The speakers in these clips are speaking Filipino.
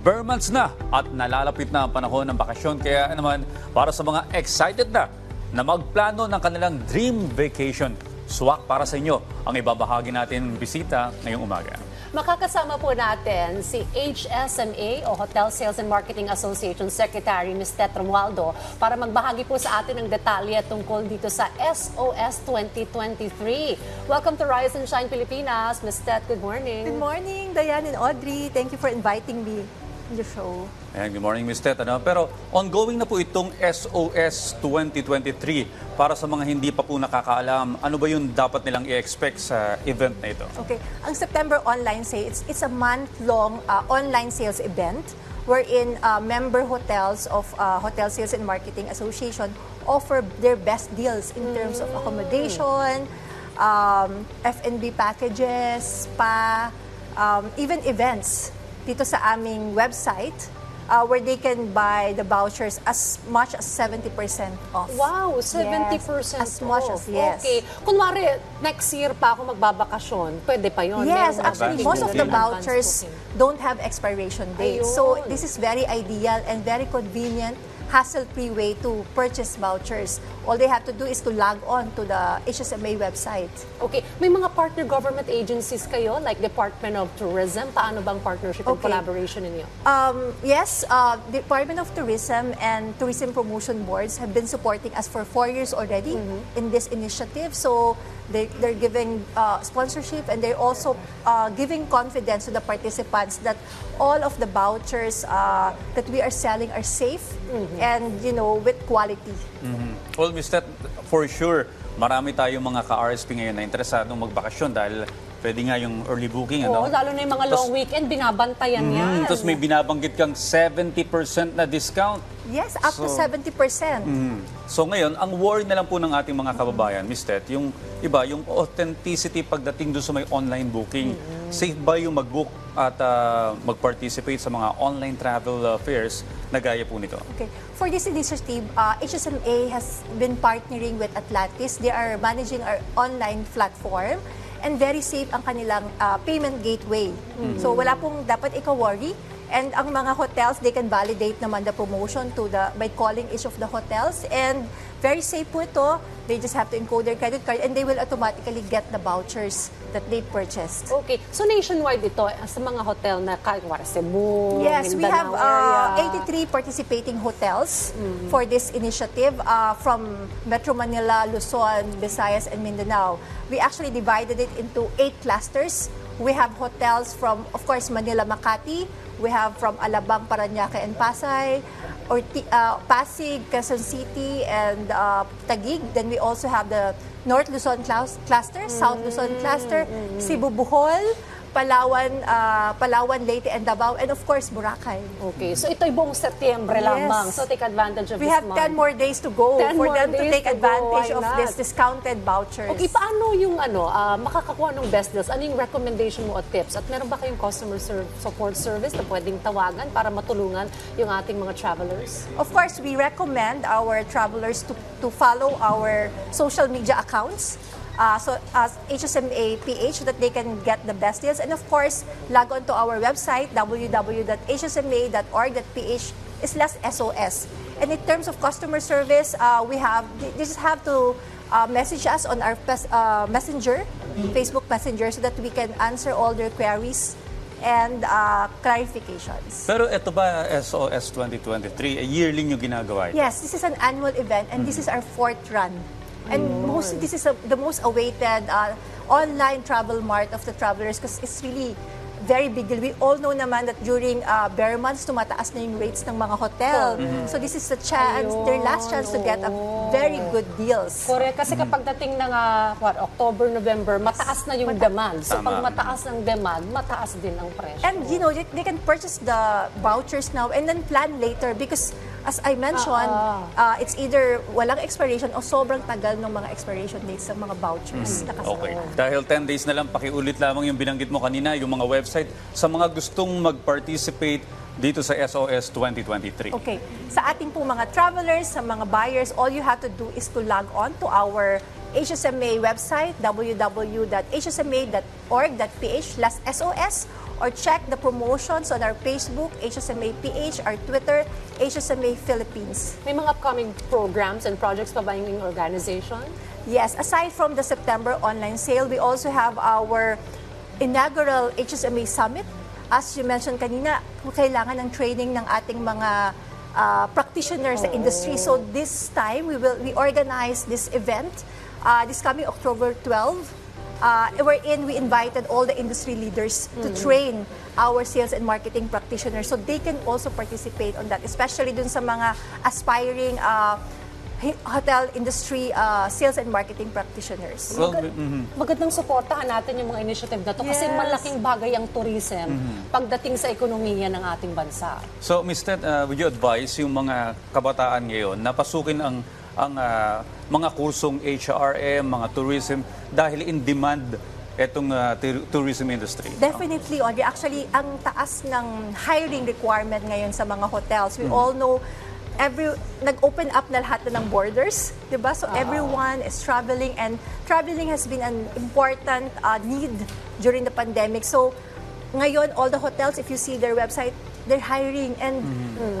bare months na at nalalapit na ang panahon ng bakasyon. Kaya naman, para sa mga excited na na magplano ng kanilang dream vacation, swak para sa inyo ang ibabahagi natin bisita ngayong umaga. Makakasama po natin si HSMA o Hotel Sales and Marketing Association Secretary Ms. Tet Romualdo para magbahagi po sa atin ng detalye tungkol dito sa SOS 2023. Welcome to Rise and Shine Pilipinas. Ms. Tet, good morning. Good morning, Diane and Audrey. Thank you for inviting me the show. Ayan, good morning, Ms. Tet. Ano? Pero ongoing na po itong SOS 2023. Para sa mga hindi pa po nakakaalam, ano ba yung dapat nilang i-expect sa event na ito? Okay, ang September online sale, it's, it's a month-long uh, online sales event wherein uh, member hotels of uh, Hotel Sales and Marketing Association offer their best deals in terms of accommodation, um, F&B packages, spa, um, even events dito sa aming website uh, where they can buy the vouchers as much as 70% off. Wow, 70% Yes, as much off. as yes. Okay. Kunwari, next year pa ako magbabakasyon, pwede pa yun? Yes, Meron actually, most of the vouchers don't have expiration dates. So, Ayun. this is very ideal and very convenient, hassle-free way to purchase vouchers. All they have to do is to log on to the HSMA website. Okay, may mga partner government agencies kayo like Department of Tourism. Paano bang partnership and collaboration ninyo? Um, yes, uh, Department of Tourism and Tourism Promotion Boards have been supporting us for four years already in this initiative. So they, they're giving uh, sponsorship and they're also uh, giving confidence to the participants that all of the vouchers uh, that we are selling are safe and you know with quality. Well, Ms. For sure, marami tayong mga ka-RSP ngayon na interesadong magbakasyon dahil pwede nga yung early booking. Oo, ano? lalo na yung mga Tas- long weekend, binabantayan yan. Mm, Tapos may binabanggit kang 70% na discount. Yes, up to So- 70%. So ngayon, ang worry na lang po ng ating mga kababayan, Ms. Tet, yung iba, yung authenticity pagdating doon sa may online booking. Safe ba yung mag-book at ah, mag-participate sa mga online travel ah, fairs na gaya po nito? Okay. For this initiative, uh, HSMA has been partnering with Atlantis. They are managing our online platform and very safe ang kanilang uh, payment gateway. So wala pong dapat ikaw-worry. And ang mga hotels, they can validate naman the promotion to the by calling each of the hotels. And very safe po ito. They just have to encode their credit card and they will automatically get the vouchers that they purchased. Okay, so nationwide ito eh, sa mga hotel na kaya Cebu, Yes, we have Mindanao uh, 83 participating hotels for this initiative uh, from Metro Manila, Luzon, Visayas, and Mindanao. We actually divided it into eight clusters. We have hotels from, of course, Manila, Makati. We have from Alabang, Paranaque, and Pasay. Or uh, Pasig, Quezon City, and uh, Taguig. Then we also have the North Luzon cluster, South Luzon cluster, Cebu, Bohol, Palawan, uh, Palawan, Leyte, and Davao, and of course, Boracay. Okay, so ito'y buong Setyembre Yes. lamang. So take advantage of We this have month. 10 more days to go 10 for them to take to advantage of not? this discounted vouchers. Okay, paano yung ano, ah, makakakuha ng best deals? Ano yung recommendation mo o tips? At meron ba kayong customer ser- support service na pwedeng tawagan para matulungan yung ating mga travelers? Of course, we recommend our travelers to, to follow our social media accounts. Uh, so as HSMA PH that they can get the best deals and of course log on to our website www.hsma.org.ph slash SOS. And in terms of customer service, uh, we have they just have to uh, message us on our uh, messenger, Facebook Messenger, so that we can answer all their queries and uh, clarifications. Pero ito ba SOS 2023, a yearly nyo ginagawa ito? Yes, this is an annual event and this is our fourth run. And most this is a, the most awaited uh, online travel mart of the travelers because it's really very big deal. We all know naman that during uh, bare months, tumataas na yung rates ng mga hotel. So this is a chance, their last chance to get a very good deals. Correct. Kasi kapag dating ng ah, what, October, November, mataas na yung demand. So pag mataas ang demand, mataas din ang presyo. And you know, they, they can purchase the vouchers now and then plan later because as I mentioned, uh, it's either walang expiration o sobrang tagal ng mga expiration dates ng mga vouchers. na kasama. Okay. Dahil 10 days na lang, pakiulit lamang yung binanggit mo kanina, yung mga website sa mga gustong mag-participate dito sa SOS 2023. Okay. Sa ating po mga travelers, sa mga buyers, all you have to do is to log on to our HSMA website, www.hsma.org.ph/sos or check the promotions on our Facebook, HSMA PH, our Twitter, HSMA Philippines. May mga upcoming programs and projects pa ba yung organization? Yes, aside from the September online sale, we also have our inaugural HSMA Summit. As you mentioned kanina, kailangan ng training ng ating mga uh, practitioners sa industry. So this time, we will we organize this event uh, this coming October 12. Uh, wherein we invited all the industry leaders to train our sales and marketing practitioners so they can also participate on that, especially dun sa mga aspiring uh, hotel industry uh, sales and marketing practitioners. Well, Magand- mhm. Magandang suportahan natin yung mga initiative na to kasi Yes. malaking bagay ang tourism pagdating sa ekonomiya ng ating bansa. So, Ms. Ted, uh, would you advise yung mga kabataan ngayon na pasukin ang ang ah, mga kursong HRM, mga tourism dahil in demand itong ah, tur- tourism industry? Definitely, Audrey. Actually, ang taas ng hiring requirement ngayon sa mga hotels. We all know every nag-open up na lahat na ng borders, 'di ba? So everyone is traveling and traveling has been an important uh, need during the pandemic. So ngayon all the hotels if you see their website, they're hiring and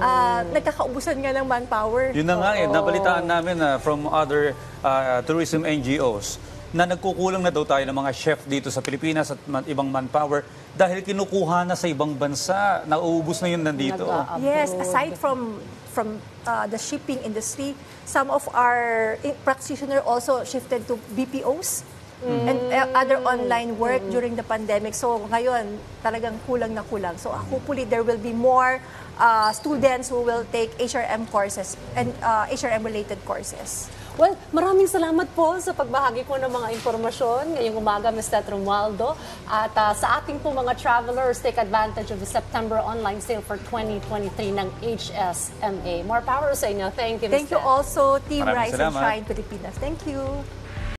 uh, nagkakaubusan nga ng manpower. Yun na nga eh, nabalitaan namin na from other ah, tourism NGOs na nagkukulang na daw tayo ng mga chef dito sa Pilipinas at man- ibang manpower dahil kinukuha na sa ibang bansa. Nauubos na yun nandito. Nag-a- Yes, aside from from uh, the shipping industry, some of our i- practitioner also shifted to BPOs and uh, other online work during the pandemic. So ngayon, talagang kulang na kulang. So uh, hopefully there will be more uh, students who will take HRM courses and uh, HRM related courses. Well, maraming salamat po sa pagbahagi po ng mga impormasyon ngayong umaga, Mr. Romualdo. At ah, sa ating po mga travelers, take advantage of the September online sale for 2023 ng HSMA. More power sa inyo. Thank you, Thank you Mr. also, Team Maraming Rise and salamat. Shine Pilipinas. Thank you.